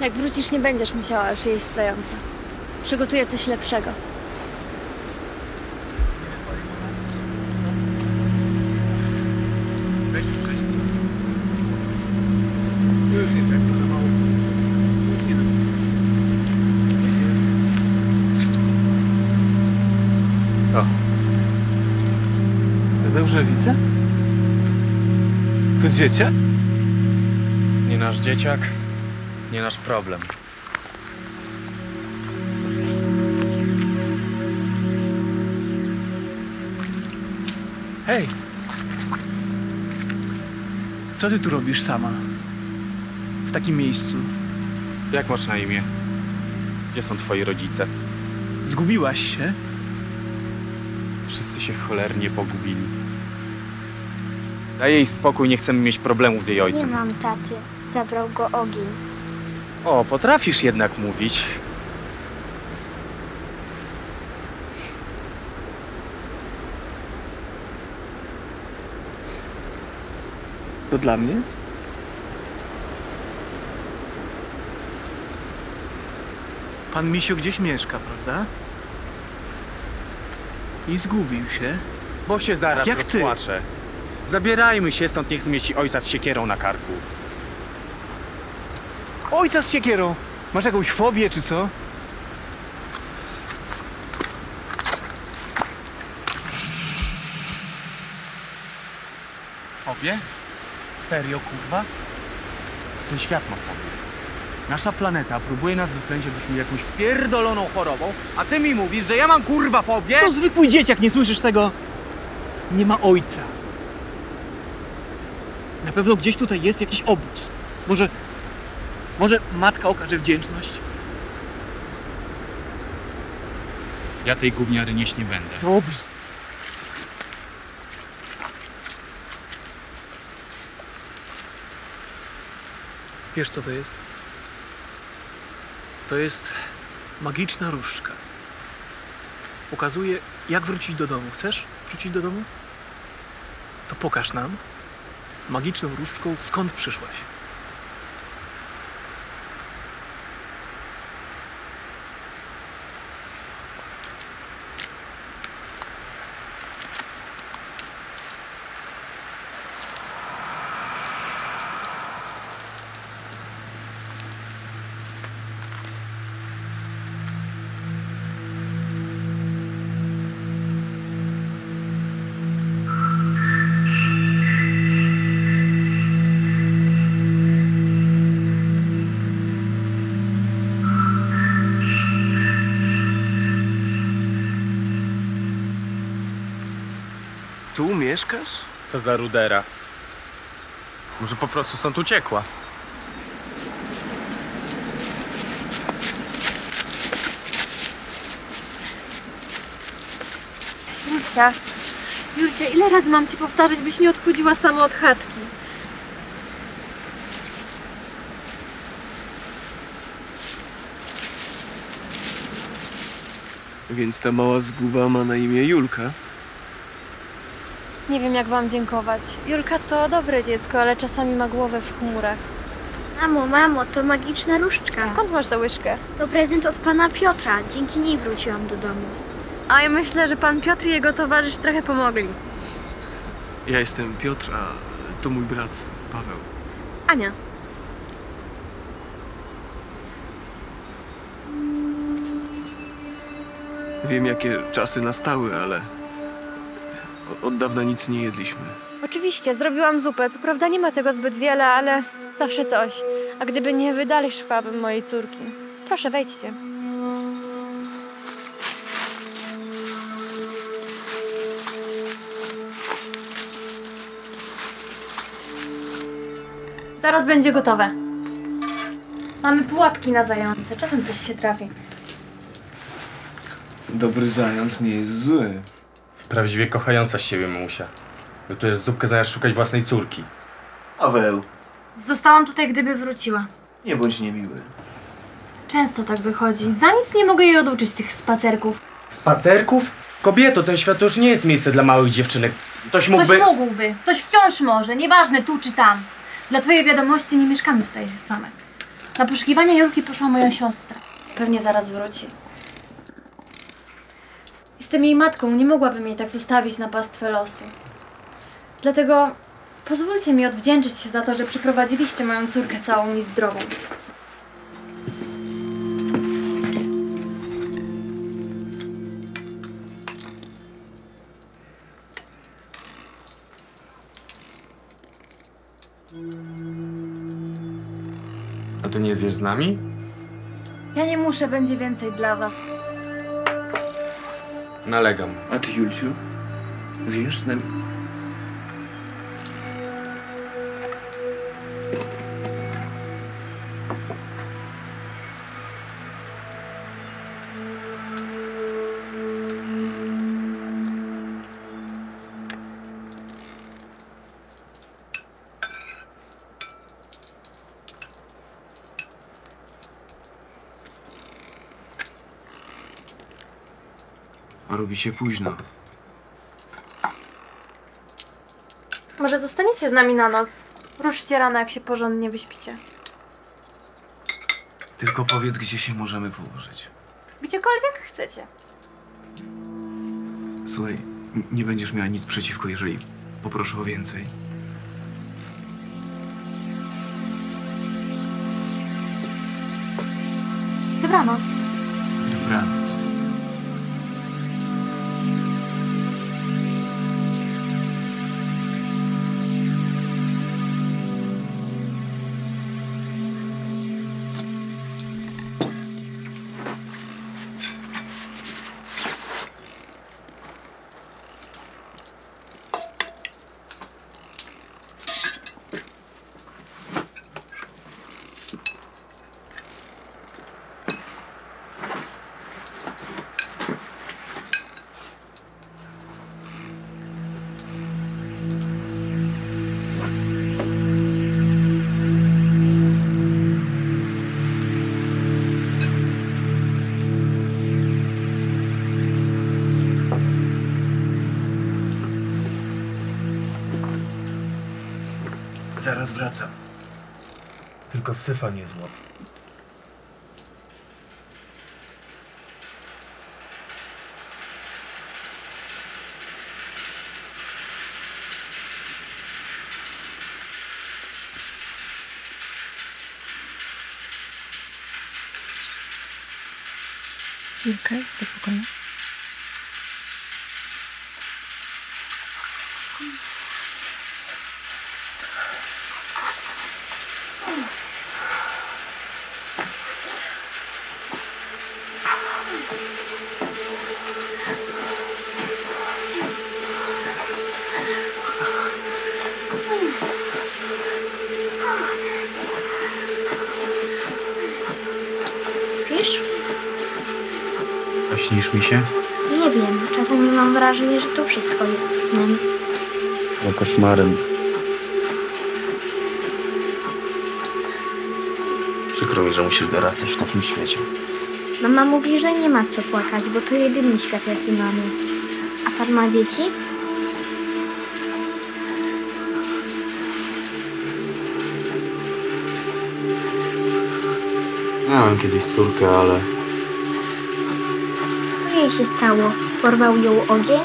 Jak wrócisz, nie będziesz musiała już jeść zająca. Przygotuję coś lepszego. Weź wcześniej. Już nie tak, to za mało. Już nie Co? Ja dobrze widzę? To dziecię? Nie nasz dzieciak, nie nasz problem. Hej! Co ty tu robisz sama? W takim miejscu? Jak masz na imię? Gdzie są twoi rodzice? Zgubiłaś się? Wszyscy się cholernie pogubili. Daj jej spokój, nie chcemy mieć problemów z jej Nie ojcem. mam taty. Zabrał go ogień. O, potrafisz jednak mówić. To dla mnie? Pan Misiu gdzieś mieszka, prawda? I zgubił się. Bo się zaraz Jak ty? rozpłaczę. Zabierajmy się stąd, nie chcę mieć ojca z siekierą na karku. Ojca z siekierą! Masz jakąś fobię, czy co? Fobie? Serio, kurwa? To ten świat ma fobię. Nasza planeta próbuje nas wyplęć, jakbyśmy jakąś pierdoloną chorobą, a ty mi mówisz, że ja mam kurwa fobię? To zwykły dzieciak, nie słyszysz tego? Nie ma ojca. Na pewno gdzieś tutaj jest jakiś obóz. Może. Może matka okaże wdzięczność? Ja tej gówniary nieść nie będę. Dobrze. Wiesz co to jest? To jest magiczna różdżka. Pokazuje, jak wrócić do domu. Chcesz wrócić do domu? To pokaż nam magiczną różdżką, skąd przyszłaś. Tu mieszkasz? Co za rudera. Może po prostu stąd uciekła. Julcia, Julcia, ile razy mam ci powtarzać, byś nie odchudziła sama od chatki? Więc ta mała zguba ma na imię Julka. Nie wiem, jak wam dziękować. Julka to dobre dziecko, ale czasami ma głowę w chmurach. Mamo, mamo, to magiczna różdżka. Skąd masz tę łyżkę? To prezent od pana Piotra. Dzięki niej wróciłam do domu. A ja myślę, że pan Piotr i jego towarzysz trochę pomogli. Ja jestem Piotr, a to mój brat Paweł. Ania. Wiem, jakie czasy nastały, ale od dawna nic nie jedliśmy. Oczywiście, zrobiłam zupę. Co prawda nie ma tego zbyt wiele, ale zawsze coś. A gdyby nie wy, dalej szukałabym mojej córki. Proszę, wejdźcie. Zaraz będzie gotowe. Mamy pułapki na zające. Czasem coś się trafi. Dobry zając nie jest zły. Prawdziwie kochająca z siebie mamusia. Gotujesz zupkę zamiast szukać własnej córki. Paweł, Zostałam tutaj, gdyby wróciła. nie bądź niemiły. Często tak wychodzi. Za nic nie mogę jej oduczyć tych spacerków. Spacerków? Kobieto, ten świat to już nie jest miejsce dla małych dziewczynek. Ktoś mógłby... Ktoś mógłby. Ktoś wciąż może. Nieważne tu czy tam. Dla twojej wiadomości nie mieszkamy tutaj same. Na poszukiwania Julki poszła moja siostra. Pewnie zaraz wróci. Jestem jej matką, nie mogłabym jej tak zostawić na pastwę losu. Dlatego pozwólcie mi odwdzięczyć się za to, że przyprowadziliście moją córkę całą i zdrową. A ty nie zjesz z nami? Ja nie muszę, będzie więcej dla was. Nalegam. A ty, Julciu? Zjesz z nami? A robi się późno. Może zostaniecie z nami na noc? Ruszcie rano, jak się porządnie wyśpicie. Tylko powiedz, gdzie się możemy położyć. Gdziekolwiek chcecie. Słuchaj, n- nie będziesz miała nic przeciwko, jeżeli poproszę o więcej. Dobranoc. Dobranoc. Tylko syfa nie złap. Pokoju. Śnisz mi się? Nie wiem. Czasami mam wrażenie, że to wszystko jest snem. No koszmarem. Przykro mi, że musisz dorastać w takim świecie. Mama mówi, że nie ma co płakać, bo to jedyny świat, jaki mamy. A pan ma dzieci? Miałem kiedyś córkę, ale Co jej się stało? Porwał ją ogień?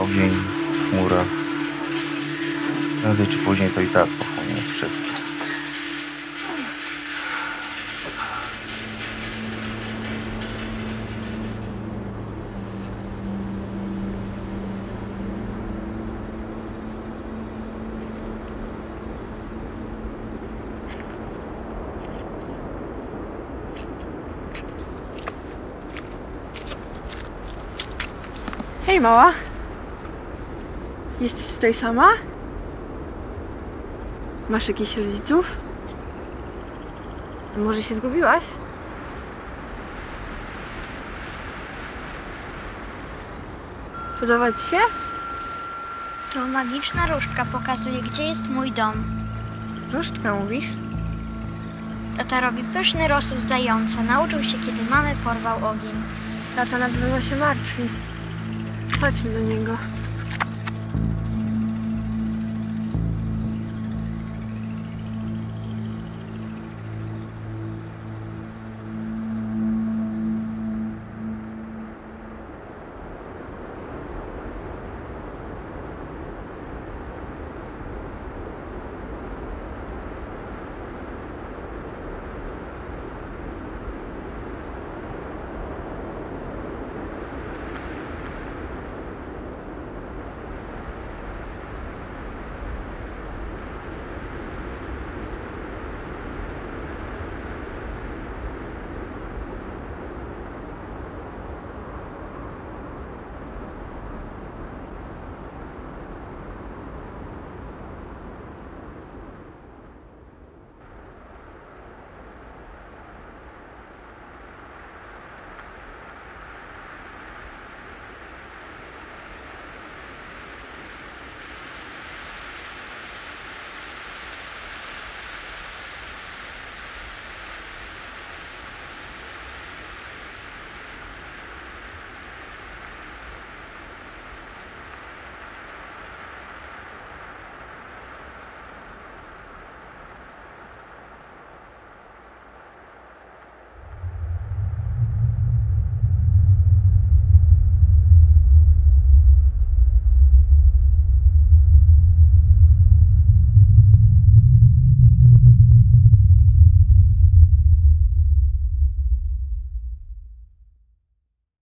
ogień, chmura. Prędzej czy później to i tak pochłonie nas wszystkich. Hej, mała. Jesteś tutaj sama? Masz jakichś rodziców? Może się zgubiłaś? Podoba ci się? To magiczna różdżka pokazuje, gdzie jest mój dom. Różdżka mówisz? Tata robi pyszny rosół z zająca. Nauczył się, kiedy mamy porwał ogień. Tata na pewno się martwi. 快请的宁哥。